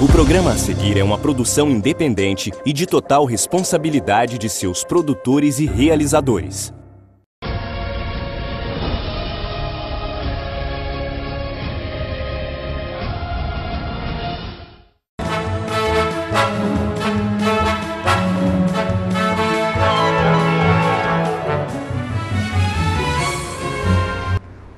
O programa a seguir é uma produção independente e de total responsabilidade de seus produtores e realizadores.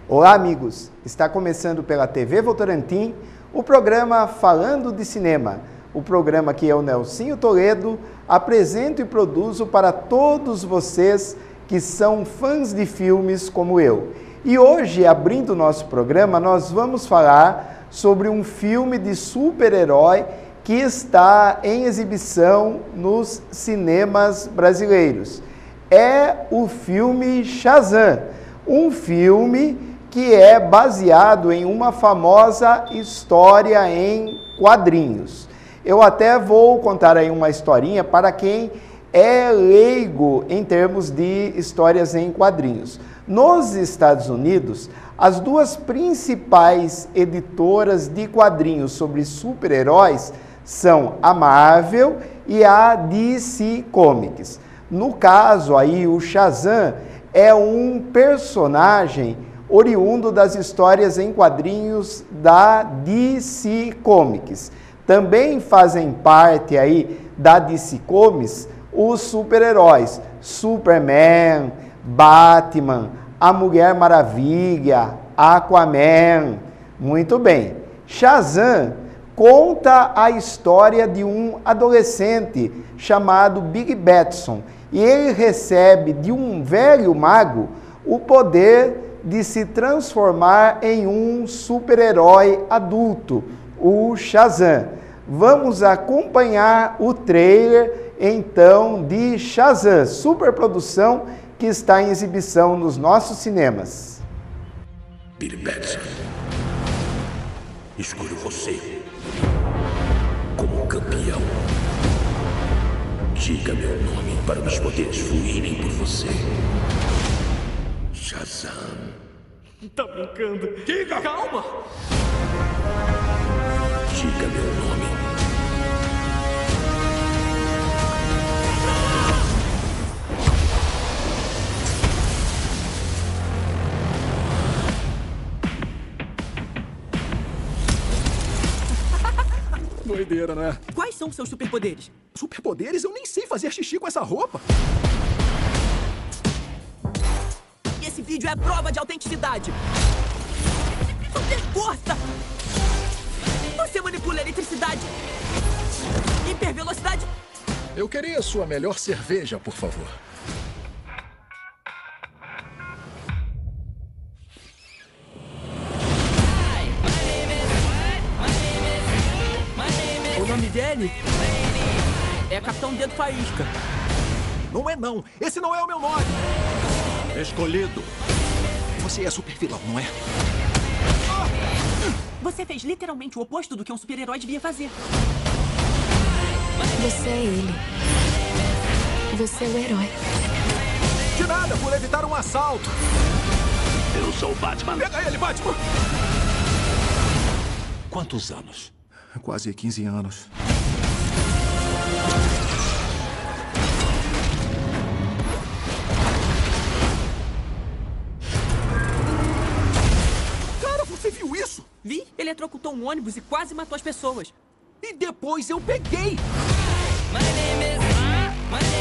Olá, amigos! Está começando pela TV Votorantim o programa Falando de Cinema. O programa que eu, Nelsinho Toledo, apresento e produzo para todos vocês que são fãs de filmes como eu. E hoje, abrindo nosso programa, nós vamos falar sobre um filme de super-herói que está em exibição nos cinemas brasileiros. É o filme Shazam, um filme que é baseado em uma famosa história em quadrinhos. Eu até vou contar aí uma historinha para quem é leigo em termos de histórias em quadrinhos. Nos Estados Unidos, as duas principais editoras de quadrinhos sobre super-heróis são a Marvel e a DC Comics. No caso aí, o Shazam é um personagem oriundo das histórias em quadrinhos da DC Comics. Também fazem parte aí da DC Comics os super-heróis Superman, Batman, a Mulher Maravilha, Aquaman. Muito bem. Shazam conta a história de um adolescente chamado Big Batson e ele recebe de um velho mago o poder de se transformar em um super-herói adulto, o Shazam. Vamos acompanhar o trailer então de Shazam, superprodução que está em exibição nos nossos cinemas. Billy Batson, escolho você como campeão. Diga meu nome para os poderes fluírem por você. Shazam. Tá brincando? Diga! Calma! Diga meu nome. Doideira, né? Quais são seus superpoderes? Superpoderes? Eu nem sei fazer xixi com essa roupa. Vídeo é prova de autenticidade. Tem força! Você manipula eletricidade. Hipervelocidade. Eu queria sua melhor cerveja, por favor. O nome dele é Capitão Dedo Faísca. Não é não. Esse não é o meu nome. Escolhido. Você é super vilão, não é? Você fez literalmente o oposto do que um super-herói devia fazer. Você é ele. Você é o herói. De nada, por evitar um assalto. Eu sou o Batman. Pega ele, Batman! Quantos anos? Quase 15 anos. Um ônibus e quase matou as pessoas. E depois eu peguei!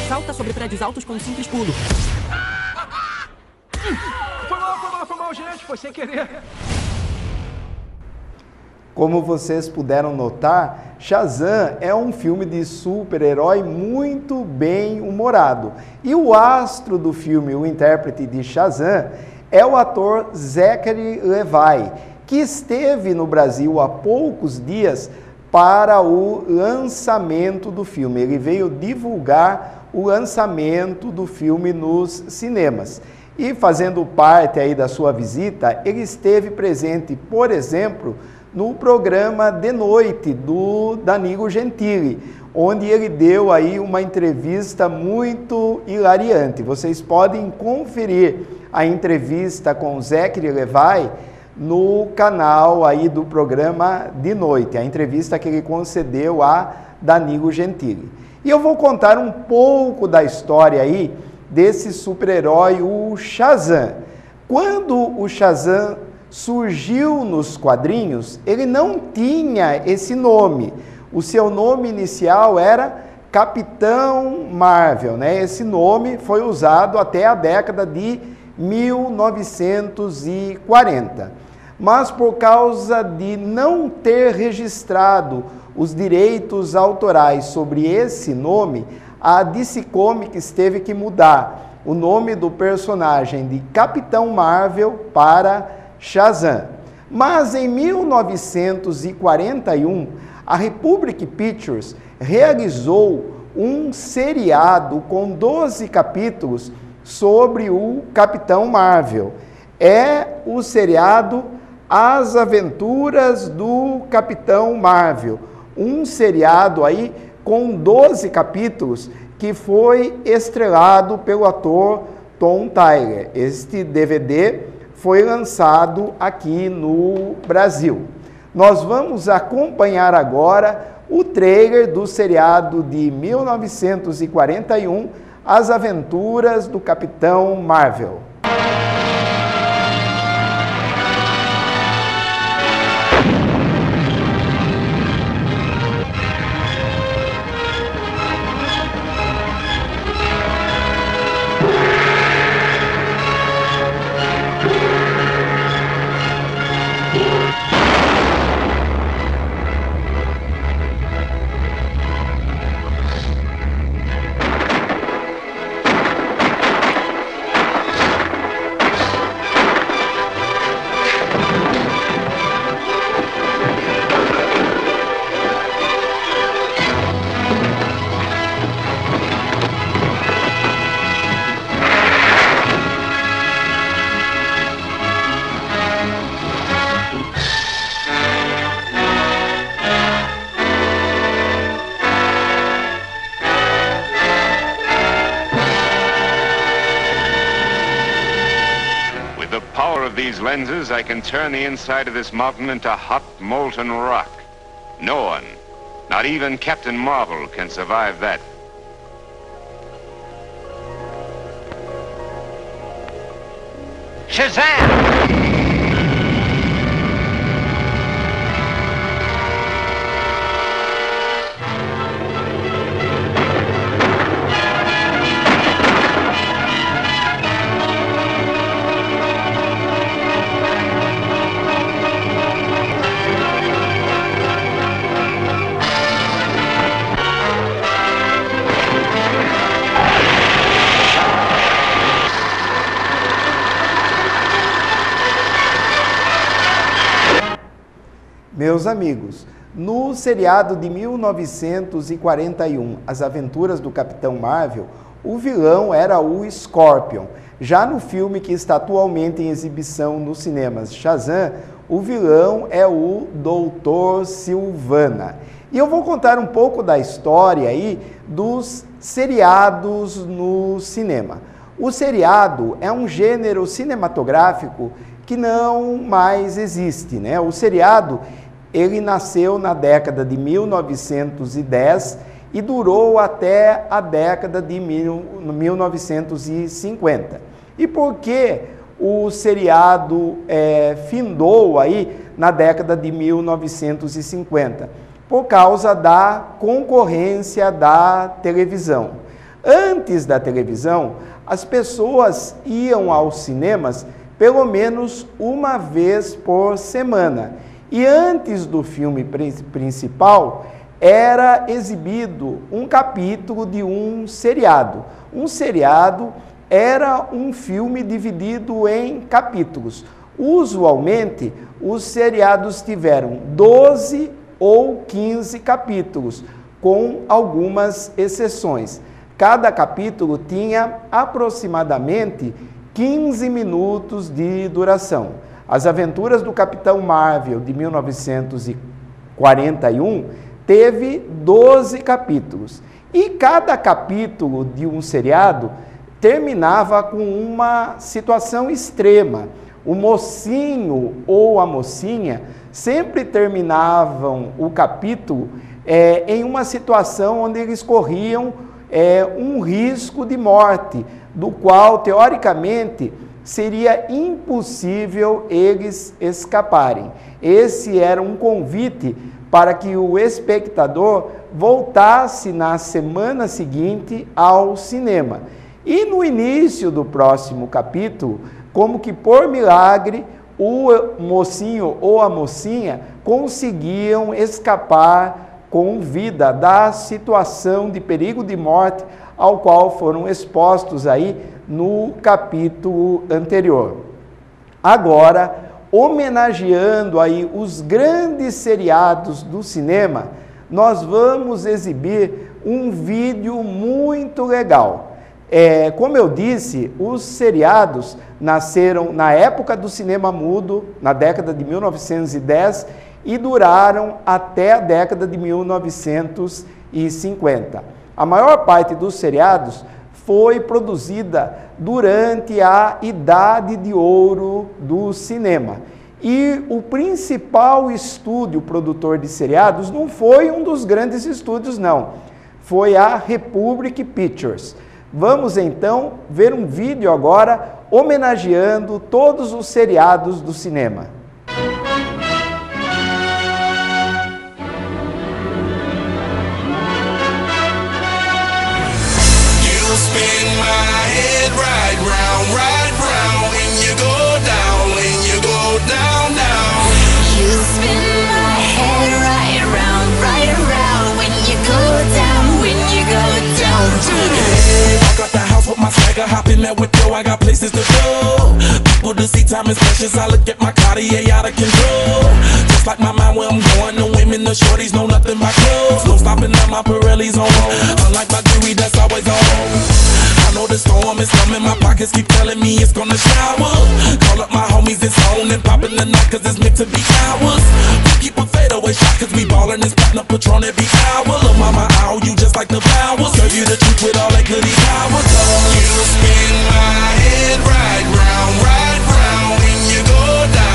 Salta sobre prédios altos com um simples pulo. Foi mal, foi mal, foi mal, gente. Foi sem querer. Como vocês puderam notar, Shazam é um filme de super-herói muito bem humorado. E o astro do filme, o intérprete de Shazam, é o ator Zachary Levi, que esteve no Brasil há poucos dias para o lançamento do filme. Ele veio divulgar o lançamento do filme nos cinemas. E fazendo parte aí da sua visita, ele esteve presente, por exemplo, no programa de noite do Danilo Gentili, onde ele deu aí uma entrevista muito hilariante. Vocês podem conferir a entrevista com Zachary Levi no canal aí do programa de noite, a entrevista que ele concedeu a Danilo Gentili. E eu vou contar um pouco da história aí desse super-herói, o Shazam. Quando o Shazam surgiu nos quadrinhos, ele não tinha esse nome. O seu nome inicial era Capitão Marvel, né? Esse nome foi usado até a década de 1940. Mas por causa de não ter registrado os direitos autorais sobre esse nome, a DC Comics teve que mudar o nome do personagem de Capitão Marvel para Shazam. Mas em 1941, a Republic Pictures realizou um seriado com 12 capítulos sobre o Capitão Marvel. É o seriado As Aventuras do Capitão Marvel, um seriado aí com 12 capítulos que foi estrelado pelo ator Tom Tyler. Este DVD foi lançado aqui no Brasil. Nós vamos acompanhar agora o trailer do seriado de 1941, As Aventuras do Capitão Marvel. Lenses, I can turn the inside of this mountain into hot, molten rock. No one, not even Captain Marvel, can survive that. Shazam! Meus amigos, no seriado de 1941, As Aventuras do Capitão Marvel, o vilão era o Scorpion. Já no filme que está atualmente em exibição nos cinemas Shazam, o vilão é o Doutor Silvana. E eu vou contar um pouco da história aí dos seriados no cinema. O seriado é um gênero cinematográfico que não mais existe, né? O seriado ele nasceu na década de 1910 e durou até a década de 1950. E por que o seriado é, findou aí na década de 1950? Por causa da concorrência da televisão. Antes da televisão, as pessoas iam aos cinemas pelo menos uma vez por semana. E antes do filme principal, era exibido um capítulo de um seriado. Um seriado era um filme dividido em capítulos. Usualmente, os seriados tiveram 12 ou 15 capítulos, com algumas exceções. Cada capítulo tinha aproximadamente 15 minutos de duração. As Aventuras do Capitão Marvel de 1941 teve 12 capítulos. E cada capítulo de um seriado terminava com uma situação extrema. o mocinho ou a mocinha sempre terminavam o capítulo é, em uma situação onde eles corriam é, um risco de morte, do qual, teoricamente, seria impossível eles escaparem. Esse era um convite para que o espectador voltasse na semana seguinte ao cinema. E no início do próximo capítulo, como que por milagre, o mocinho ou a mocinha conseguiam escapar com vida da situação de perigo de morte ao qual foram expostos aí no capítulo anterior. Agora, homenageando aí os grandes seriados do cinema, nós vamos exibir um vídeo muito legal. É, como eu disse, os seriados nasceram na época do cinema mudo, na década de 1910, e duraram até a década de 1950. A maior parte dos seriados foi produzida durante a Idade de Ouro do cinema. E o principal estúdio produtor de seriados não foi um dos grandes estúdios, não. Foi a Republic Pictures. Vamos então ver um vídeo agora homenageando todos os seriados do cinema. Right round when you go down, when you go down, down. You spin my head right around, right around when you go down, when you go down. Walk out the house with my swagger, hop in that window, I got places to go. People to see, time is precious. I look at my Cartier out of control. Just like my mind where I'm going, women, the shorties know nothing but clothes. No stopping at my Pirelli's on. Unlike my jewelry, that's always on. I know the storm is coming, my pockets keep telling me it's gonna shower. Call up my homies, it's on and popping the night, cause it's meant to be ours. We keep a fadeaway shot, cause we ballin' this platinum patron every hour. Look, mama, ow, you just like the flowers. Serve you the truth with all that goody power. You spin my head right round, right round when you go down,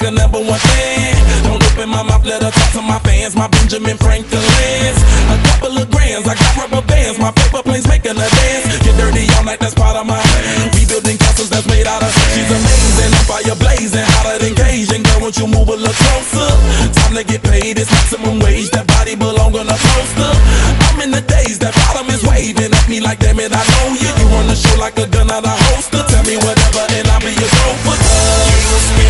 like a number one fan. Don't open my mouth, let her talk to my fans. My Benjamin Franklin's. A couple of grands, I got rubber bands. My paper planes making a dance. Get dirty all night, that's part of my plan. We building castles that's made out of. She's amazing, I'm fire blazing, hotter than Cajun. Girl, won't you move a little closer? Time to get paid, it's maximum wage. That body belong on a poster. I'm in the days, that bottom is waving at me like, damn it, I know you. You run the show like a gun out of holster. Tell me whatever, and I'll be your chauffeur. You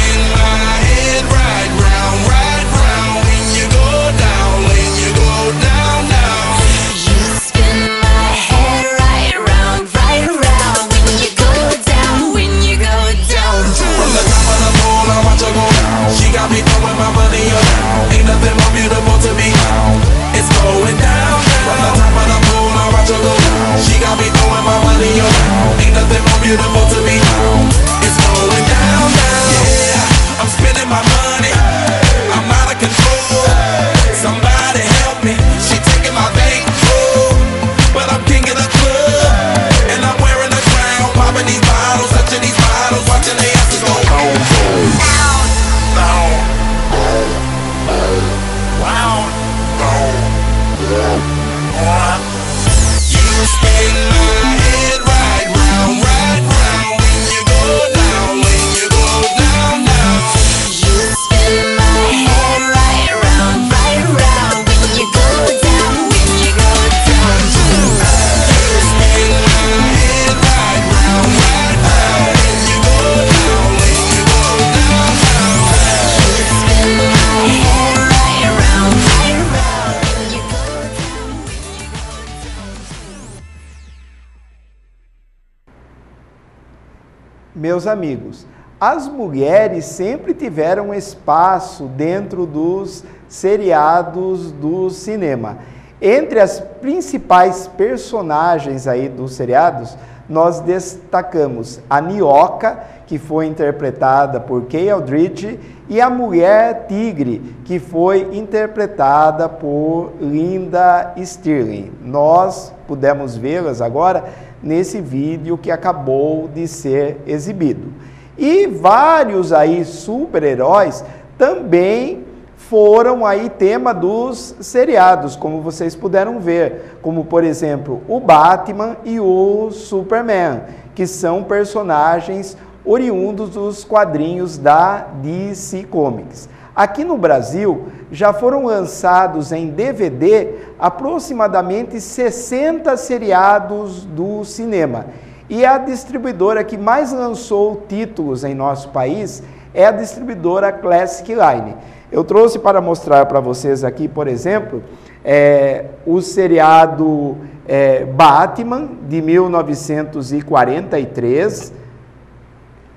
Meus amigos, as mulheres sempre tiveram espaço dentro dos seriados do cinema. Entre as principais personagens aí dos seriados, nós destacamos a Nioca, que foi interpretada por Kay Aldridge, e a Mulher Tigre, que foi interpretada por Linda Stirling. Nós pudemos vê-las agora nesse vídeo que acabou de ser exibido. E vários aí super-heróis também foram aí tema dos seriados, como vocês puderam ver, como por exemplo o Batman e o Superman, que são personagens oriundos dos quadrinhos da DC Comics. Aqui no Brasil já foram lançados em DVD aproximadamente 60 seriados do cinema. E a distribuidora que mais lançou títulos em nosso país é a distribuidora Classic Line. Eu trouxe para mostrar para vocês aqui, por exemplo, é, o seriado é, Batman de 1943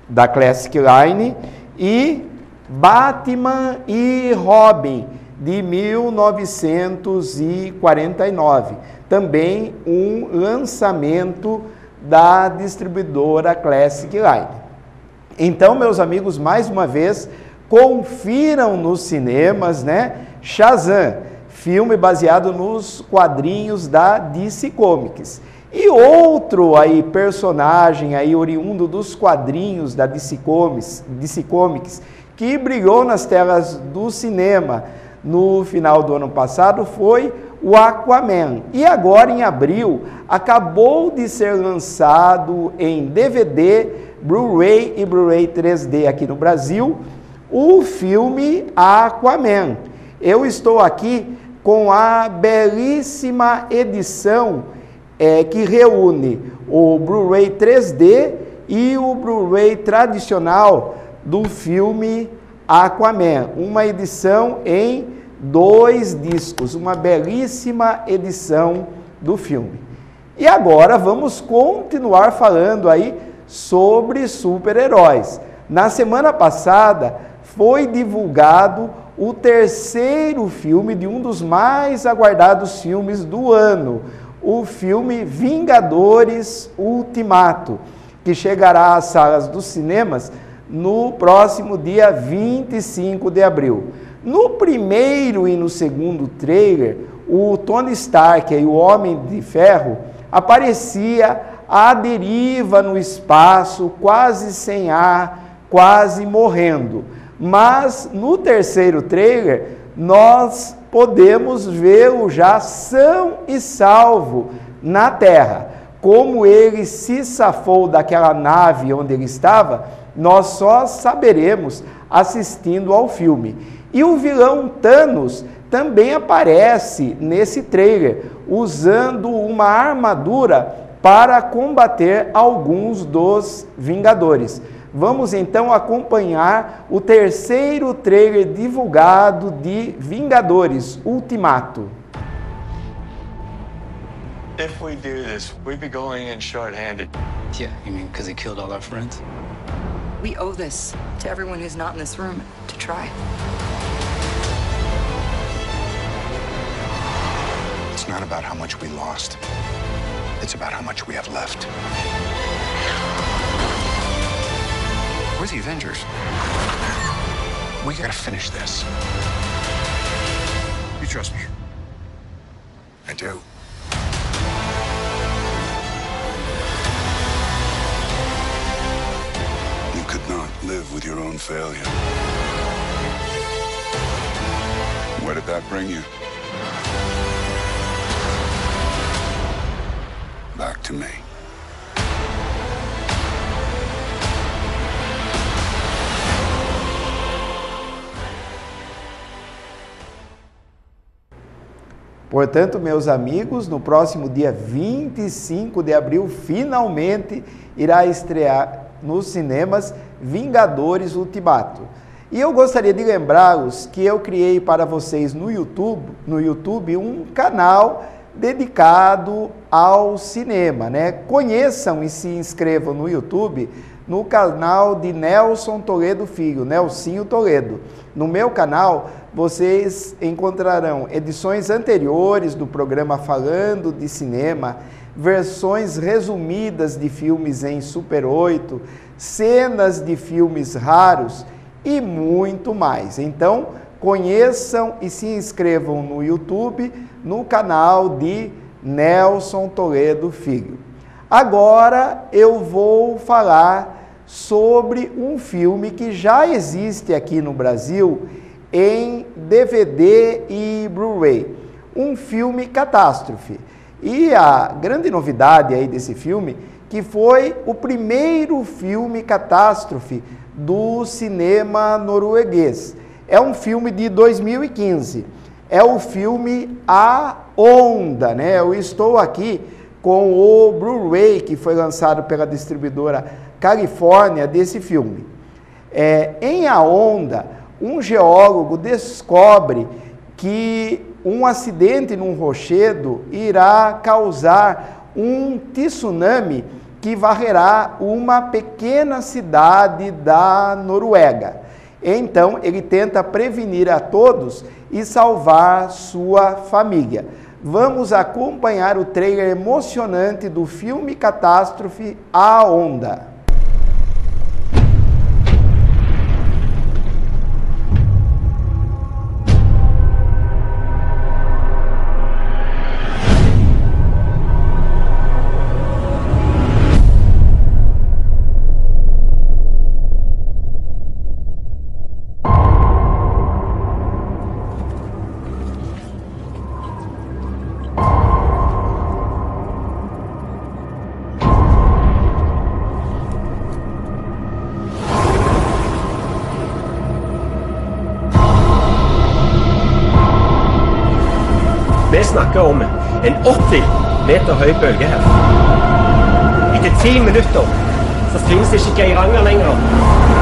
da Classic Line e Batman e Robin de 1949, também um lançamento da distribuidora Classic Line. Então, meus amigos, mais uma vez, confiram nos cinemas, né? Shazam, filme baseado nos quadrinhos da DC Comics. E outro aí personagem aí oriundo dos quadrinhos da DC Comics, DC Comics que brilhou nas telas do cinema no final do ano passado foi o Aquaman. E agora em abril acabou de ser lançado em DVD, Blu-ray e Blu-ray 3D aqui no Brasil o filme Aquaman. Eu estou aqui com a belíssima edição é, que reúne o Blu-ray 3D e o Blu-ray tradicional do filme Aquaman. Uma edição em dois discos, uma belíssima edição do filme. E agora vamos continuar falando aí sobre super-heróis. Na semana passada, foi divulgado o terceiro filme de um dos mais aguardados filmes do ano, o filme Vingadores Ultimato, que chegará às salas dos cinemas no próximo dia 25 de abril. No primeiro e no segundo trailer, o Tony Stark o Homem de Ferro aparecia à deriva no espaço, quase sem ar, quase morrendo. Mas no terceiro trailer, nós podemos vê-lo já são e salvo na terra. Como ele se safou daquela nave onde ele estava, nós só saberemos assistindo ao filme. E o vilão Thanos também aparece nesse trailer, usando uma armadura para combater alguns dos Vingadores. Vamos então acompanhar o terceiro trailer divulgado de Vingadores Ultimato. If we do this, we'd be going in short-handed. Yeah, you mean because he killed all our friends? We owe this to everyone who's not in this room to try. It's not about how much we lost. It's about how much we have left. We're the Avengers. We gotta finish this. You trust me? I do. Live with your own failure. Where did that bring you? Back to me. Portanto, meus amigos, no próximo dia 25 de abril, finalmente irá estrear nos cinemas Vingadores Ultimato. E eu gostaria de lembrá-los que eu criei para vocês no YouTube, no YouTube um canal dedicado ao cinema, né? Conheçam e se inscrevam no YouTube no canal de Nelson Toledo Filho, Nelsinho Toledo. No meu canal, vocês encontrarão edições anteriores do programa Falando de Cinema, versões resumidas de filmes em Super 8, cenas de filmes raros e muito mais. Então, conheçam e se inscrevam no YouTube, no canal de Nelson Toledo Filho. Agora eu vou falar sobre um filme que já existe aqui no Brasil em DVD e Blu-ray, um filme catástrofe. E a grande novidade aí desse filme que foi o primeiro filme catástrofe do cinema norueguês. É um filme de 2015. É o filme A Onda, né? Eu estou aqui com o Blu-ray que foi lançado pela distribuidora Califórnia desse filme. É, em A Onda, um geólogo descobre que um acidente num rochedo irá causar um tsunami que varrerá uma pequena cidade da Noruega. Então, ele tenta prevenir a todos e salvar sua família. Vamos acompanhar o trailer emocionante do filme Catástrofe A Onda. Vi snakker om en 80 meter høy bølge her. Etter ti minutter så finnes ikke Geiranger lenger.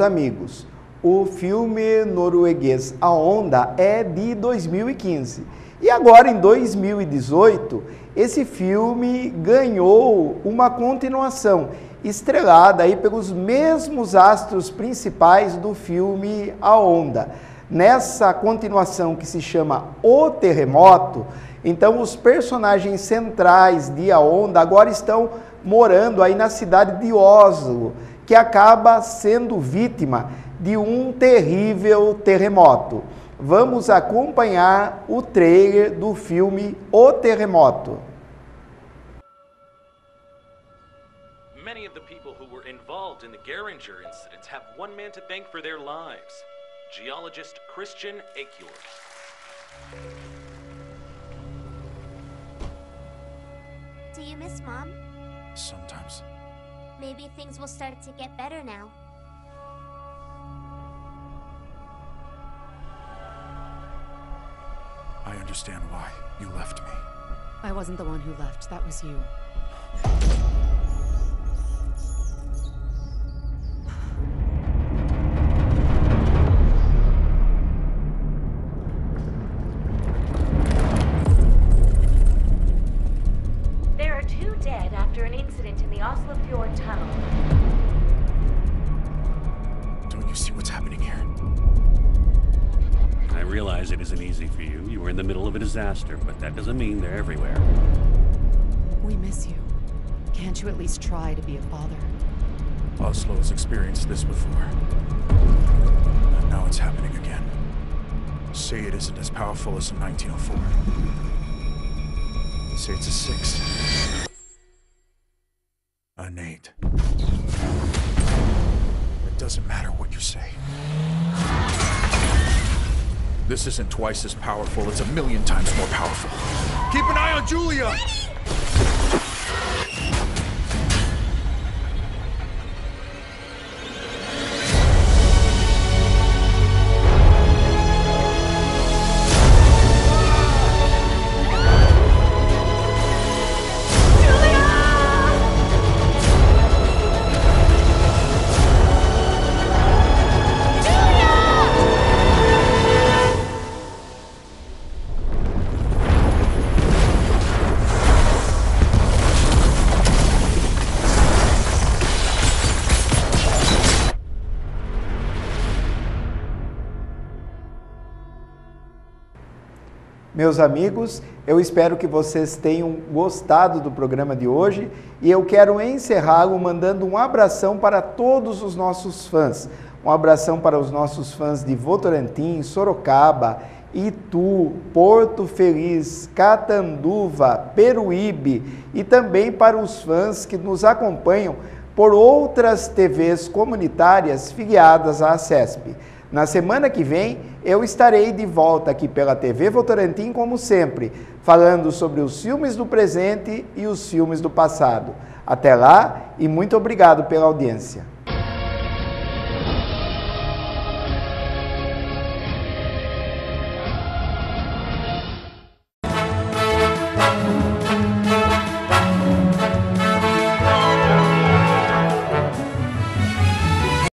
Amigos, o filme norueguês A Onda é de 2015. E agora, em 2018, esse filme ganhou uma continuação, estrelada aí pelos mesmos astros principais do filme A Onda. Nessa continuação que se chama O Terremoto, então os personagens centrais de A Onda agora estão morando aí na cidade de Oslo, que acaba sendo vítima de um terrível terremoto. Vamos acompanhar o trailer do filme O Terremoto. Many of the people who were involved in the Geringer incidents have one man to thank for their lives geologist Christian Akior. Do you miss Mom? Sometimes. Maybe things will start to get better now. I understand why you left me. I wasn't the one who left, that was you. You at least try to be a father? Oslo has experienced this before. And now it's happening again. Say it isn't as powerful as in 1904. Say it's a six. An eight. It doesn't matter what you say. This isn't twice as powerful, it's a million times more powerful. Keep an eye on Julia! Meus amigos, eu espero que vocês tenham gostado do programa de hoje e eu quero encerrá-lo mandando um abração para todos os nossos fãs. Um abração para os nossos fãs de Votorantim, Sorocaba, Itu, Porto Feliz, Catanduva, Peruíbe e também para os fãs que nos acompanham por outras TVs comunitárias filiadas à CESP. Na semana que vem, eu estarei de volta aqui pela TV Votorantim, como sempre, falando sobre os filmes do presente e os filmes do passado. Até lá e muito obrigado pela audiência.